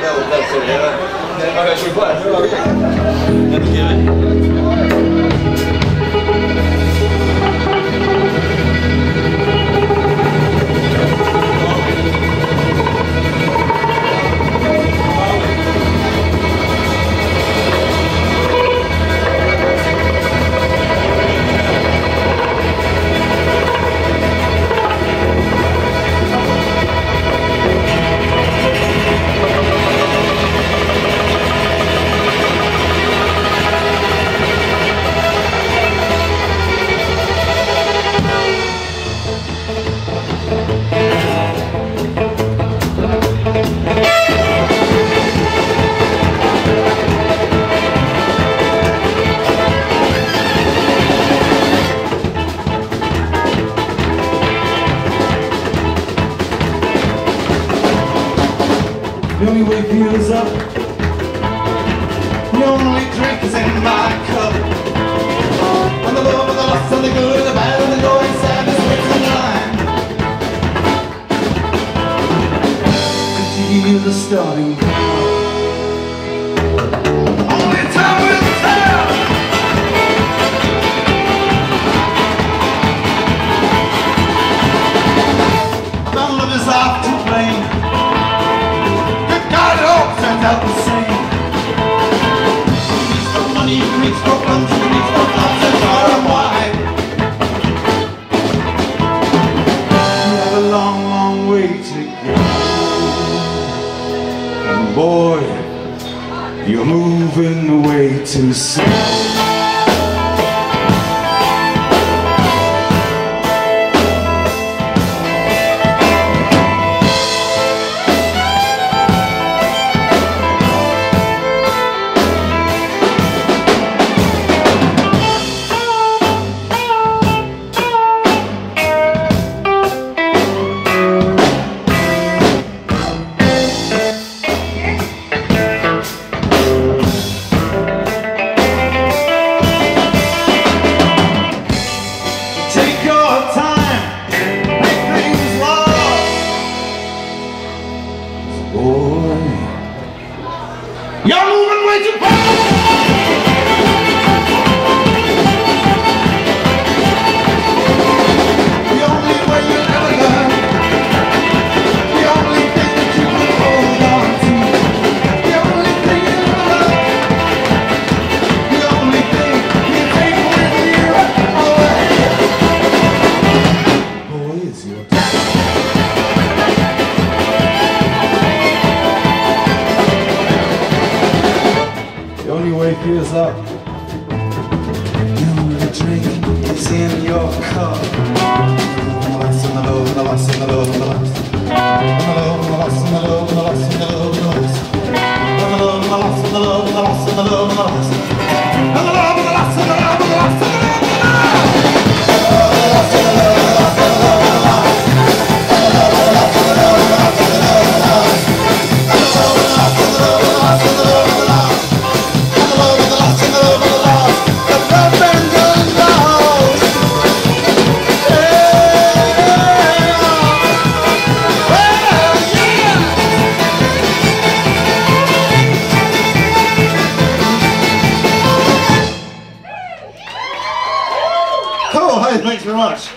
Okay, should we play? so Let me give it. The only way fuels up. The only drink is in my cup. And the love and the loss and the good and the bad and the joy and sadness written in line. To you the starting Only time will tell. Is off to all the same. Needs for money? Needs for guns? Needs for guns and far and wide? We have a long, long way to go. And boy, you're moving way too slow. You're up. The only drink is in your cup. The last and the low, the last and the low, the last. And the low, the last and the low, the last and the low, the last. And the low, the last and the low, the last and the low, the last. Cool, hey, thanks very much.